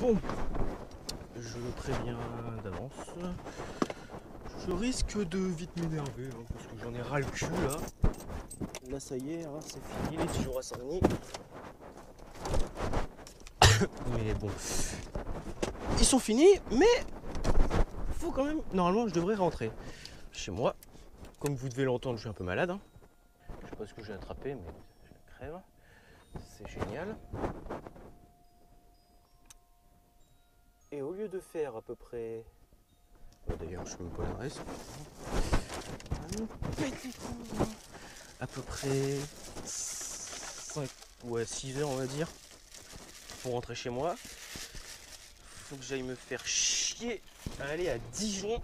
Bon, je préviens d'avance. Je risque de vite m'énerver hein, parce que j'en ai ras le cul là. Là ça y est, hein, c'est fini, les petits jours à Saint-Denis. mais bon, ils sont finis, mais faut quand même. Normalement, je devrais rentrer chez moi. Comme vous devez l'entendre, je suis un peu malade. hein. Je sais pas ce que j'ai attrapé, mais je crève. C'est génial. Lieu de faire à peu près. D'ailleurs, je. Un petit coup. À peu près 5 ouais, 6 heures, on va dire, pour rentrer chez moi. Faut que j'aille me faire chier à aller à Dijon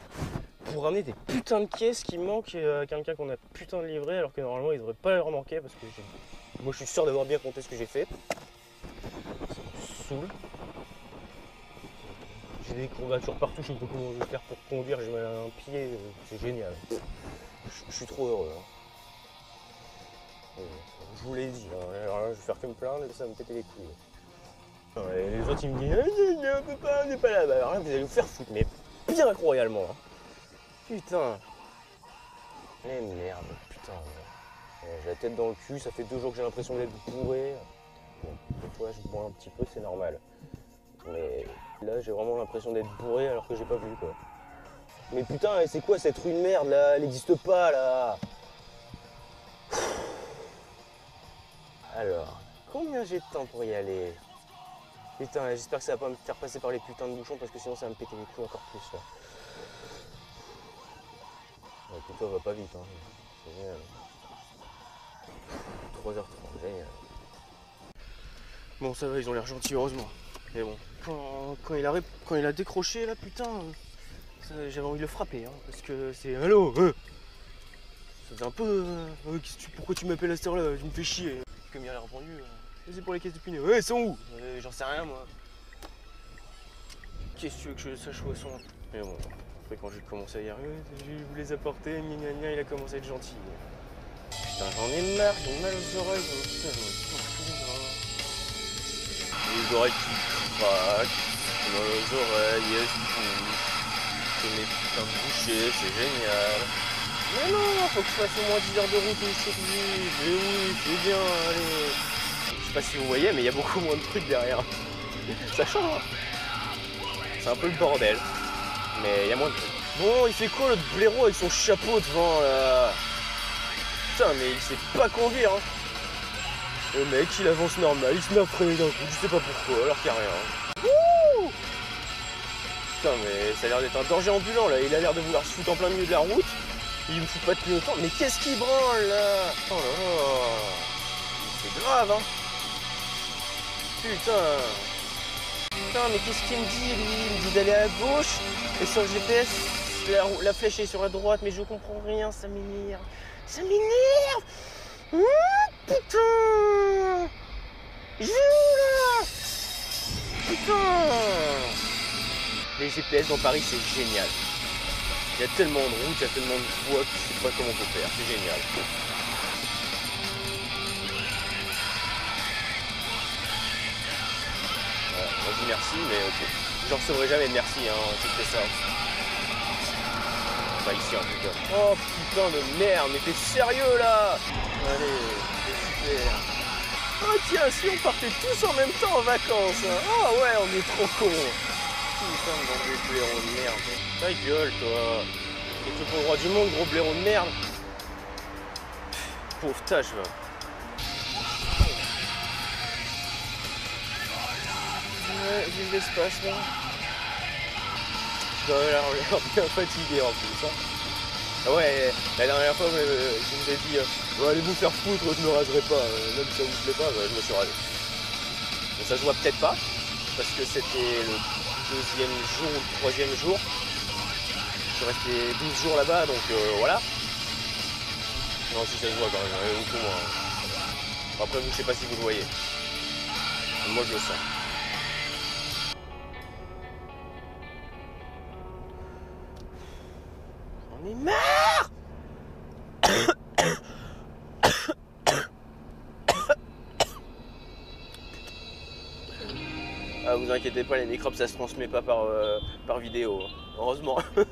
pour ramener des putains de caisses qui manquent euh, à quelqu'un qu'on a putain de livré alors que normalement ils devraient pas leur manquer parce que moi je suis sûr d'avoir bien compté ce que j'ai fait. Ça me saoule. J'ai des courbatures partout, je sais pas comment je vais faire pour conduire, j'ai mal à un pied, c'est génial. Je, suis trop heureux. hein. Je vous l'ai dit, hein, alors là, je vais faire que me plaindre ça va me péter les couilles. Les autres ils me disent Ah, on peut pas, pas là. Alors vous allez vous faire foutre, mais bien royalement. hein. Putain. Mais merde, putain. Euh, J'ai la tête dans le cul, ça fait deux jours que j'ai l'impression d'être bourré. Des fois je bois un petit peu, c'est normal. Mais là j'ai vraiment l'impression d'être bourré alors que j'ai pas vu quoi. Mais putain, c'est quoi cette rue de merde là? Elle n'existe pas là Alors, combien j'ai de temps pour y aller? Putain, j'espère que ça va pas me faire passer par les putains de bouchons parce que sinon ça va me péter les couilles encore plus là. Ouais, putain, va pas vite, hein. C'est génial. 3h30, génial. Bon, ça va, ils ont l'air gentils, heureusement. Mais bon, quand, il, a, décroché là, putain, j'avais envie de le frapper, hein, parce que c'est. Allô euh Ça faisait un peu. euh, pourquoi tu m'appelles à cette heure-là? Tu me fais chier. Comme il a répondu, euh, c'est pour les caisses de pneus. Ouais, ils sont où? Euh, J'en sais rien, moi. Qu'est-ce que tu veux que je sache où elles sont? Mais bon, après, quand j'ai commencé à y arriver, je vais vous les apporter, gna gna il a commencé à être gentil. Putain, j'en ai marre, j'ai mal aux oreilles, putain, rien. Les oreilles qui craquent, dans les oreilles, elles bougent. Je mes putains de c'est génial. Mais non, faut que je fasse au moins 10 heures de route aujourd'hui. Mais oui, c'est bien, allez. Je sais pas si vous voyez, mais il y a beaucoup moins de trucs derrière. Ça change. hein. C'est un peu le bordel. Mais il y a moins de trucs. Bon, il fait quoi l'autre blaireau avec son chapeau devant là? Putain, mais il sait pas conduire. Hein. Le mec, il avance normal, il se met à freiner d'un coup, je sais pas pourquoi, alors qu'il y a rien. Putain, mais ça a l'air d'être un danger ambulant là, il a l'air de vouloir se foutre en plein milieu de la route. Il me fout pas depuis longtemps, mais qu'est-ce qu'il branle là? Oh là là! C'est grave hein! Putain! Putain, mais qu'est-ce qu'il me dit lui? Il me dit d'aller à gauche, et sur le GPS, la, la flèche est sur la droite, mais je comprends rien, ça m'énerve. Ça m'énerve Hum, Putain Les GPS dans Paris, c'est génial. Il y a tellement de routes, il y a tellement de voies que je sais pas comment on peut faire, c'est génial. On dit merci, mais ok. Je recevrai jamais de merci, hein, c'était ça. Oh putain de merde, mais t'es sérieux là Allez, super. Ah tiens, si on partait tous en même temps en vacances hein. Ah ouais, on est trop cons Putain de bande de blaireaux de merde. Ta gueule toi Et tout pour le droit du monde, gros blaireau de merde Pauvre tâche va. Ouais, de l'espace là. Dois avoir l'air bien fatigué en plus. Hein. Ah ouais, la dernière fois, je vous ai dit, euh, allez vous faire foutre, je me raserai pas. Euh, Même si ça vous plaît pas, bah, je me suis rasé. Mais ça se voit peut-être pas, parce que c'était le deuxième jour ou le troisième jour. Je suis resté 12 jours là-bas, donc euh, voilà. Non, si ça se voit quand même, beaucoup moins. hein. Après, vous, je sais pas si vous le voyez. Moi, je le sens. Ah, vous inquiétez pas, les microbes ça se transmet pas par, euh, par vidéo. Heureusement.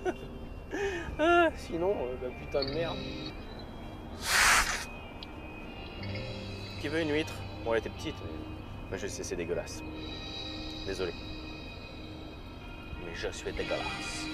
Ah, sinon, euh, bah, putain de merde. Qui veut une huître? Bon, elle était petite, mais mais je sais, c'est dégueulasse. Désolé. Mais je suis dégueulasse.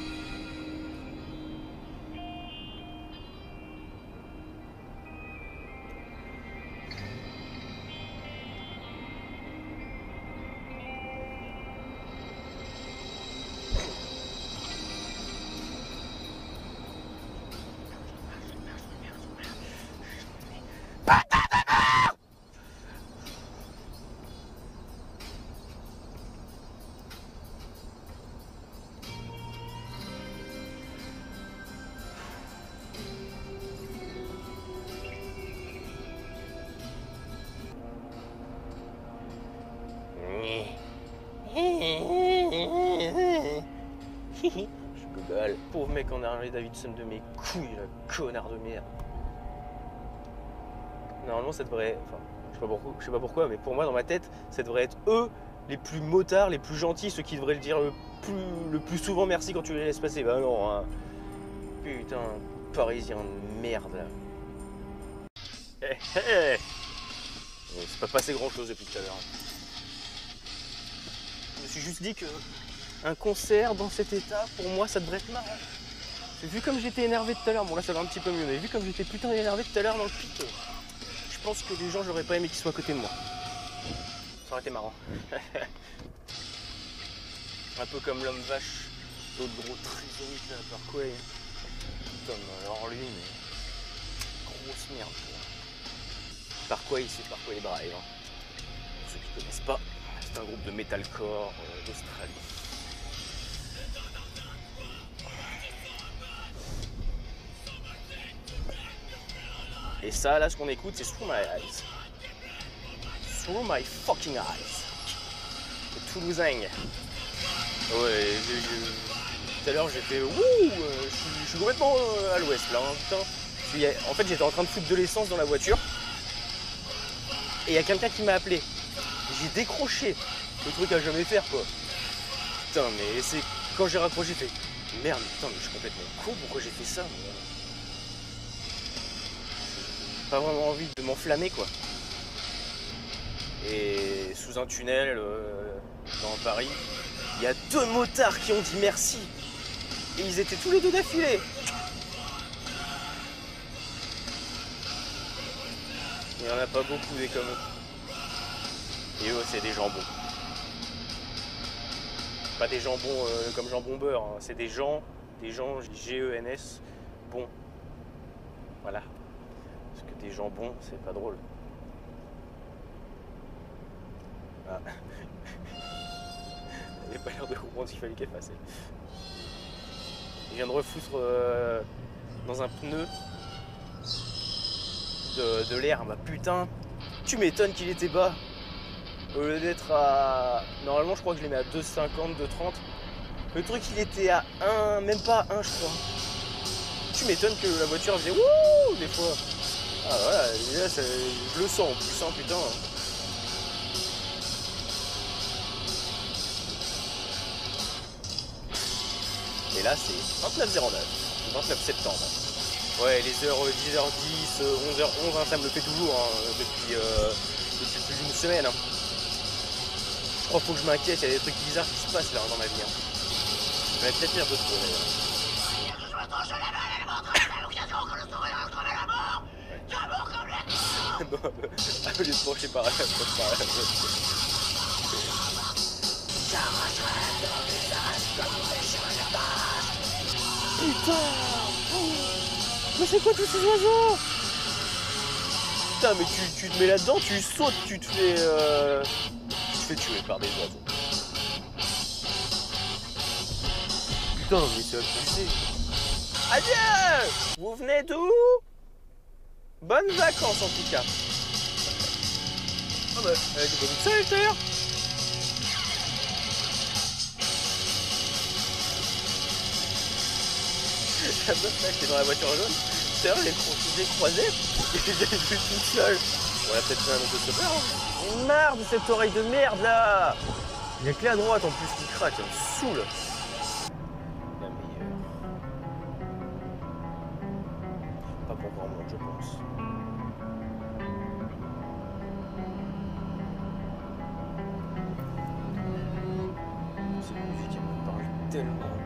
Pauvre mec en Harley Davidson de mes couilles, là, connard de merde. Normalement, ça devrait. Enfin, je sais, pas pourquoi, mais pour moi, dans ma tête, ça devrait être eux les plus motards, les plus gentils, ceux qui devraient le dire le plus, le souvent merci quand tu les laisses passer. Bah non, hein. Putain, parisien de merde là. Eh, eh. Bon, C'est pas passé grand chose depuis tout à l'heure. Je me suis juste dit que un concert dans cet état, pour moi, ça devrait être marrant. Vu comme j'étais énervé tout à l'heure, bon là ça va un petit peu mieux, mais vu comme j'étais putain énervé tout à l'heure dans le euh, je pense que les gens, j'aurais pas aimé qu'ils soient à côté de moi. Ça aurait été marrant. un peu comme l'homme vache, l'autre gros trésorier là, par quoi Putain, alors lui, mais grosse merde. quoi. Par quoi il sait par quoi il drive. Hein. Pour ceux qui connaissent pas, c'est un groupe de metalcore euh, d'Australie. Et ça, là, ce qu'on écoute, c'est Through My Eyes. Through My Fucking Eyes. Le Toulousain. Ouais, tout à l'heure, fait Wouh euh, Je suis- complètement euh, à l'ouest, là. hein, putain. En fait, j'étais en train de foutre de l'essence dans la voiture. Et il y a quelqu'un qui m'a appelé. J'ai décroché. Le truc à jamais faire, quoi. Putain, mais c'est quand j'ai raccroché, j'ai fait Merde, putain, mais je suis complètement con, pourquoi j'ai fait ça moi? Pas vraiment envie de m'enflammer quoi. Et sous un tunnel euh, dans Paris, il y a deux motards qui ont dit merci. Et ils étaient tous les deux d'affilée. Il n'y en a pas beaucoup des comme eux. Et eux, c'est des jambons. Pas des jambons euh, comme jambon beurre, hein. c'est des gens, des gens G-E-N-S, bons. Voilà. Des jambons, c'est pas drôle. Ah. Elle n'a pas l'air de comprendre ce qu'il fallait qu'elle fasse. Il vient de refoutre euh, dans un pneu de, de l'air. Bah putain, tu m'étonnes qu'il était bas. Au lieu d'être à. Normalement, je crois que je l'ai mis à 2,50, 2,30. Le truc, il était à 1, même pas à 1, je crois. Tu m'étonnes que la voiture faisait wouh des fois. Ah voilà, je le sens en plus, hein, putain. Et là, c'est 29,09, 29 septembre. Ouais, les heures euh, 10h10, euh, 11h11, hein, ça me le fait toujours hein, depuis, euh, depuis plus d'une semaine. hein. Je crois qu'il faut que je m'inquiète, il y a des trucs bizarres qui se passent là dans ma vie. hein. Je vais peut-être de trop d'ailleurs. Je penche par là. Putain Mais c'est quoi tous ces oiseaux Putain, mais tu, tu te mets là-dedans, tu sautes, tu te fais... euh, Tu te fais tuer par des oiseaux. Putain, mais c'est abusé. Adieu Vous venez d'où Bonnes vacances en tout cas. Ah bah, elle toute seule d'ailleurs La meuf là qui est dans la voiture jaune, tout à l'heure j'ai cro- j'ai croisé, et j'ai vu toute seule. On a peut-être fait un autre stoppeur. Hein. Marre de cette oreille de merde là Il y a que à droite en plus qui craque, ça me saoule. Grand monde, je pense. Cette musique, elle me parle tellement.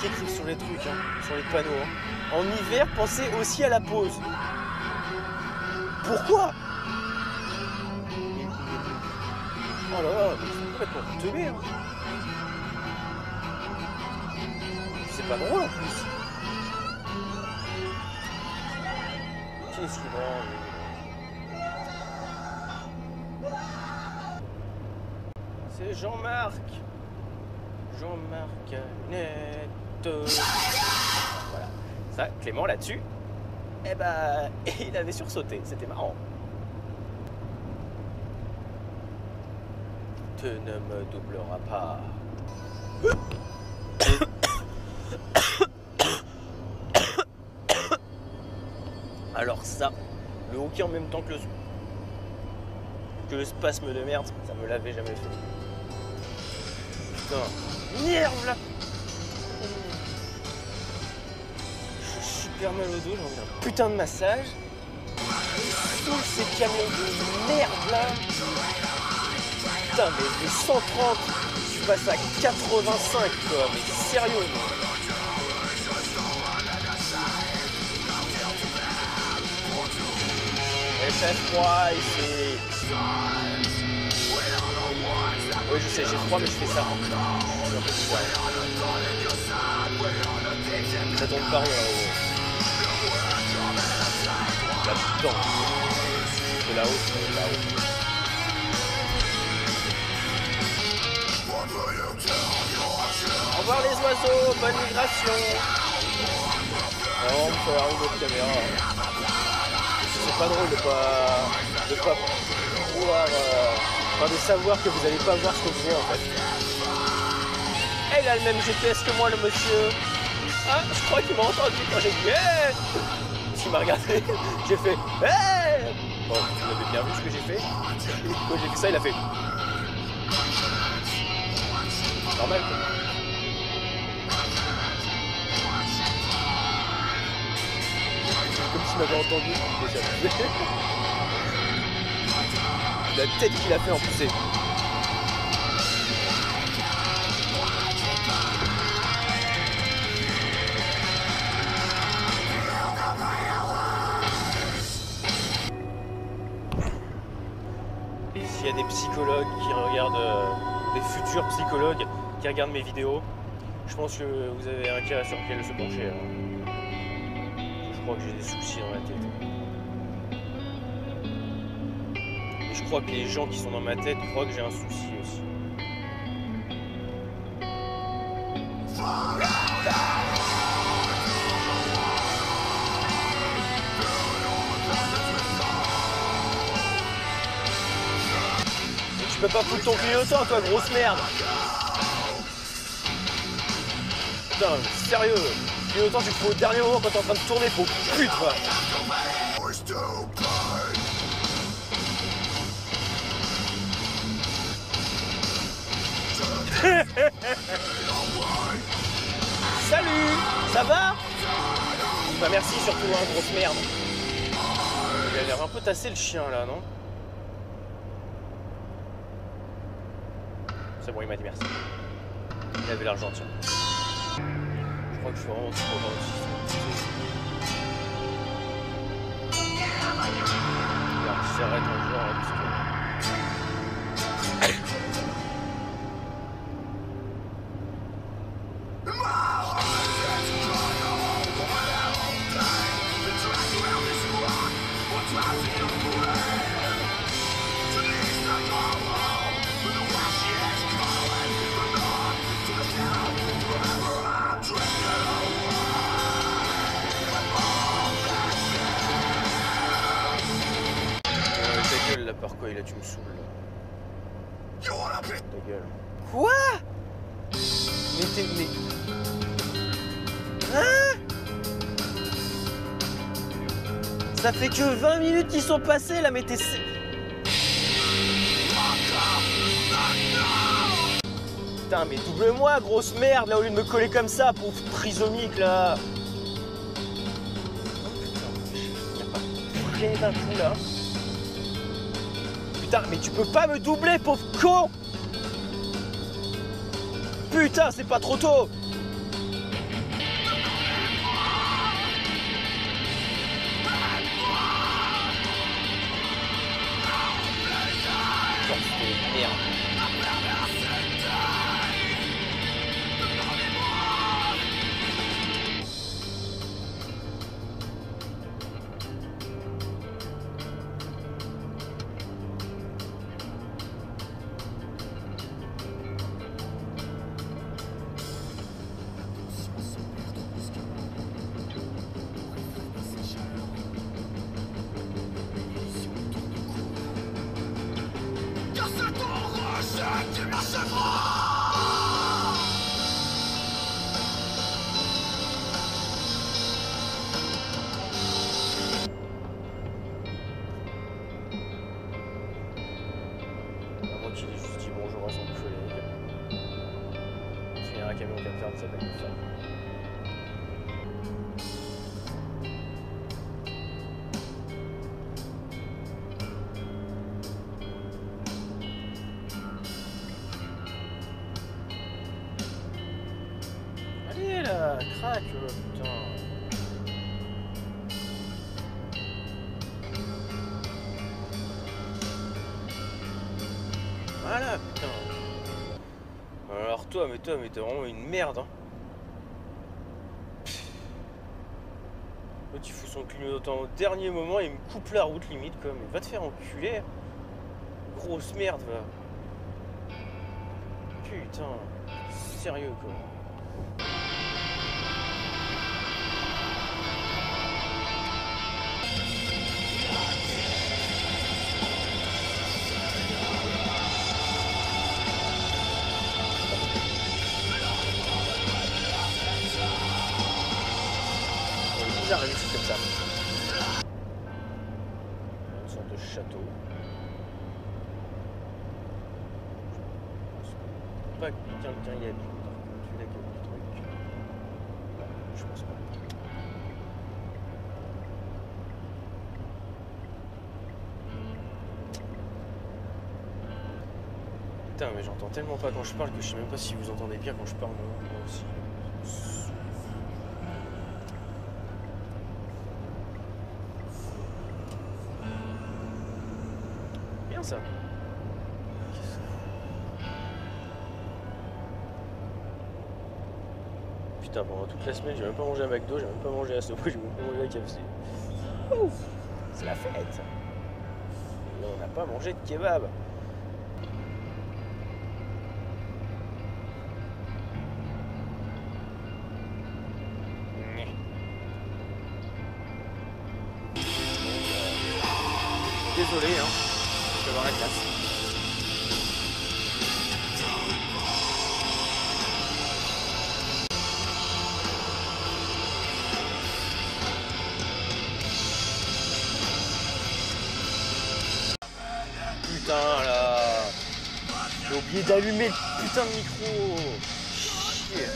Qui écrivent sur les trucs, hein, sur les panneaux. hein. En hiver, pensez aussi à la pause. Pourquoi? Oh là là, sont complètement teubés. Hein. C'est pas drôle en plus. Qu'il branle C'est Jean-Marc Jean-Marc Net. Voilà. Ça, Clément là-dessus, eh ben, il avait sursauté. C'était marrant. Tu ne me doubleras pas. Alors ça, le hockey en même temps que le, que le spasme de merde, ça me l'avait jamais fait. Putain, merde super mal au dos, j'ai envie d'un putain de massage. Tous ces camions de merde là Putain mais de 130, tu passes à 85 quoi, mais sérieux moi. fait froid c'est. Oui, je sais, j'ai froid, mais je fais ça. Ça tombe par là Là-dedans. C'est là-haut, c'est là-haut. Au revoir les oiseaux, bonne migration. Alors, on avoir une autre caméra c'est pas drôle de pas, de pas pouvoir, euh, enfin de savoir que vous allez pas voir ce que vous faites en fait. Elle a le même GPS que moi le monsieur. Ah, je crois qu'il m'a entendu quand j'ai dit Il m'a regardé, j'ai fait hey Bon, vous avez bien vu ce que j'ai fait. Quand j'ai fait ça, il a fait. Normal quoi. m'avait entendu déjà. La tête qu'il a fait en poussée. Futurs psychologues qui regardent mes vidéos, je pense que vous avez un cas sur lequel se pencher. Hein crois que j'ai des soucis dans la tête. Je crois que les gens qui sont dans ma tête croient que j'ai un souci peux pas foutre ton clignotant toi grosse merde. Putain, sérieux. Et autant tu fais au dernier moment quand t'es en train de tourner, faut putain Salut Ça va? Bah merci surtout, hein, grosse merde. Il a l'air un peu tassé le chien là, non? Bon, il m'a dit merci. Il avait l'argent, tiens crois que je suis vraiment trop gentil. J'arrête un jour parce que Ça fait que 20 minutes qu'ils sont passés là, mais t'es. Putain, mais double-moi, grosse merde, là, au lieu de me coller comme ça, pauvre trisomique, là. Oh putain, là. Putain, mais tu peux pas me doubler, pauvre con Putain, c'est pas trop tôt À Putain. Alors toi, mais toi, mais t'es vraiment une merde. Hein. Il fout son clignotant au dernier moment, il me coupe la route limite, quoi. Mais va te faire enculer. Grosse merde, va. Putain. Sérieux, quoi. Putain, mais j'entends tellement pas quand je parle que je sais même pas si vous entendez bien quand je parle moi, aussi. Bien ça. Putain, pendant toute la semaine, j'ai même pas mangé à McDo, j'ai même pas mangé à Subway, j'ai même pas mangé à KFC. Ouf, c'est la fête. Mais on n'a pas mangé de kebab. Désolé, hein, je dans la classe. Putain là. J'ai oublié d'allumer le putain de micro. Chier.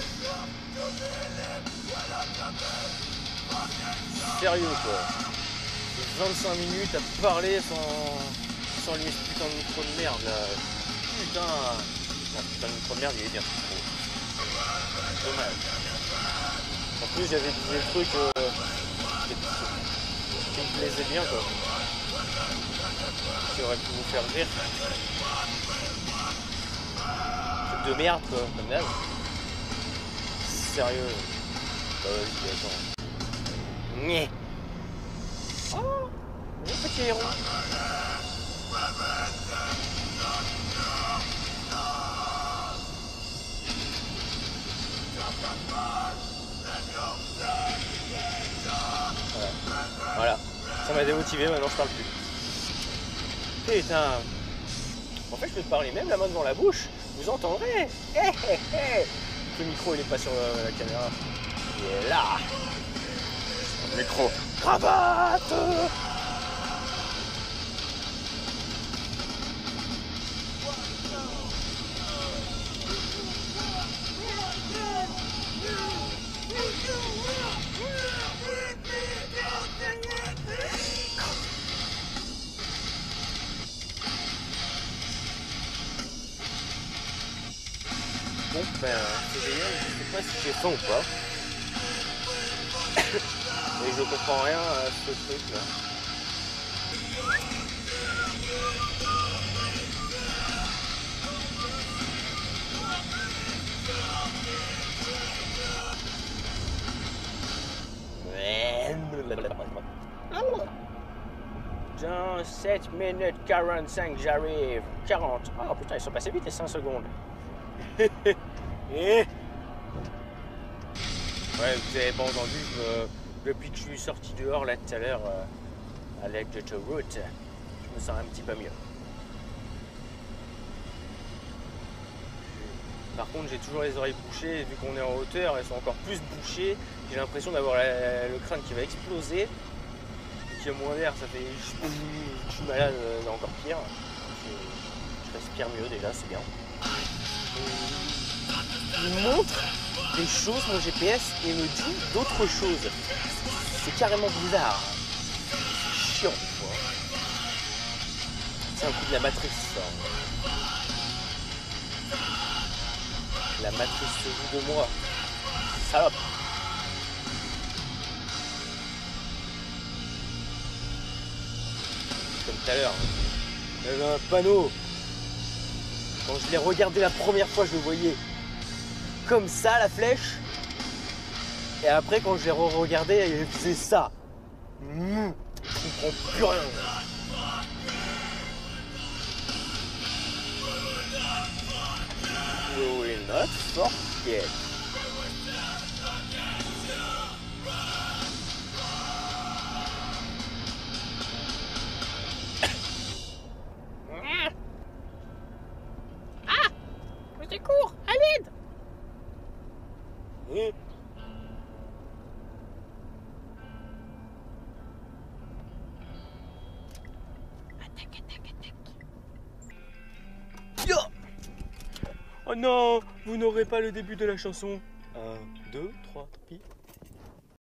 Sérieux quoi 25 minutes à parler sans, sans ce putain de micro de merde là Putain putain de micro de merde il est bien trop Dommage En plus j'avais des trucs euh, qui, qui me plaisaient bien quoi qui aurait pu vous faire rire. De merde quoi, comme d'hab. Sérieux. Bah vas-y. Nyeh. Oh Mon petit héros. Voilà. Voilà. Ça m'a démotivé, maintenant je parle plus. Putain. En fait, je peux te parler même la main devant la bouche. Vous entendrez Hé hé hé Le micro, il est pas sur euh, la caméra. Il est là. Le micro. Cravate Bon, ben, c'est génial. Je sais pas si j'ai faim ou pas. Et je comprends rien à ce truc là. Dans 7 minutes 45, j'arrive. 40. Oh putain, ils sont passés vite les 5 secondes. Eh? Ouais, vous avez pas entendu, euh, depuis que je suis sorti dehors là tout à l'heure euh, à l'aide de l'autoroute, je me sens un petit peu mieux. Par contre, j'ai toujours les oreilles bouchées, et vu qu'on est en hauteur, elles sont encore plus bouchées. J'ai l'impression d'avoir le crâne qui va exploser. Et qu'il y a moins d'air, ça fait. Je, suis malade, euh, encore pire. Je, je respire mieux déjà, c'est bien. Il montre? Des choses, mon GPS, et me dit d'autres choses. C'est carrément bizarre. Chiant, tu vois. C'est un coup de la matrice, ça. La matrice se joue de moi. Salope. Comme tout à l'heure. Un panneau. Quand je l'ai regardé la première fois, je le voyais comme ça, la flèche. Et après, quand je l'ai re-regardé, il faisait ça. Mmh. Je comprends plus rien. Not forget. Non, vous n'aurez pas le début de la chanson. 1, 2, 3,